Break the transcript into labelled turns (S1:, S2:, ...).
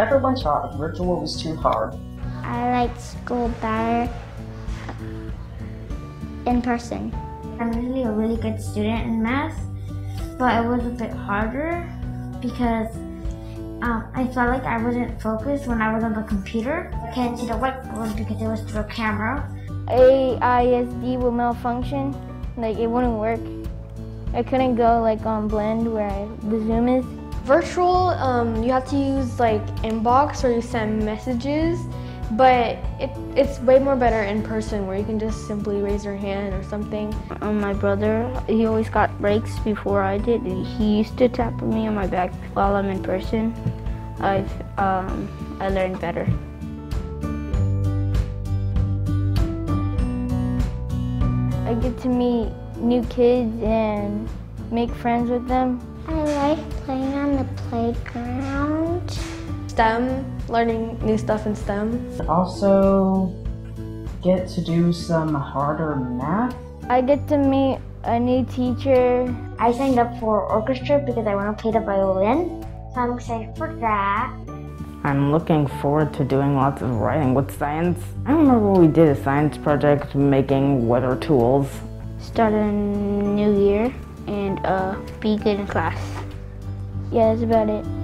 S1: Everyone thought virtual was too hard.
S2: I like school better in person.
S3: I'm usually a really good student in math, but it was a bit harder because um, I felt like I wasn't focused when I was on the computer. I can't see the whiteboard because it was through a camera.
S4: AISD will malfunction, like it wouldn't work. I couldn't go like on Blend where I, the Zoom is.
S5: Virtual, um, you have to use like inbox or you send messages, but it, it's way more better in person where you can just simply raise your hand or something.
S6: Um, my brother, he always got breaks before I did. He used to tap me on my back while I'm in person. I've, um, I learned better.
S4: I get to meet new kids and make friends with them.
S2: I like playing on the playground.
S5: STEM, learning new stuff in STEM.
S1: Also, get to do some harder math.
S4: I get to meet a new teacher.
S3: I signed up for orchestra because I want to play the violin, so I'm excited for that.
S7: I'm looking forward to doing lots of writing with science. I remember we did a science project making weather tools.
S6: Start a new year and uh, be good in class.
S4: Yeah, that's about it.